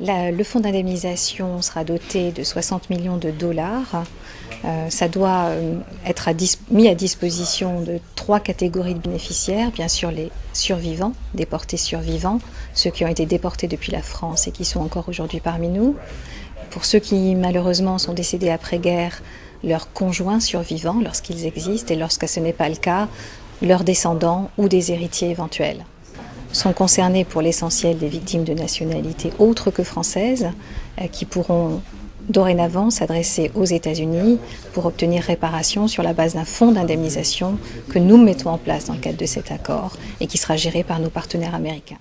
le fonds d'indemnisation sera doté de 60 millions de dollars. Euh, ça doit euh, être mis à disposition de trois catégories de bénéficiaires. Bien sûr, les survivants, déportés survivants, ceux qui ont été déportés depuis la France et qui sont encore aujourd'hui parmi nous. Pour ceux qui malheureusement sont décédés après-guerre, leurs conjoints survivants lorsqu'ils existent et lorsque ce n'est pas le cas, leurs descendants ou des héritiers éventuels sont concernés pour l'essentiel des victimes de nationalité autre que française, euh, qui pourront dorénavant s'adresser aux États-Unis pour obtenir réparation sur la base d'un fonds d'indemnisation que nous mettons en place dans le cadre de cet accord et qui sera géré par nos partenaires américains.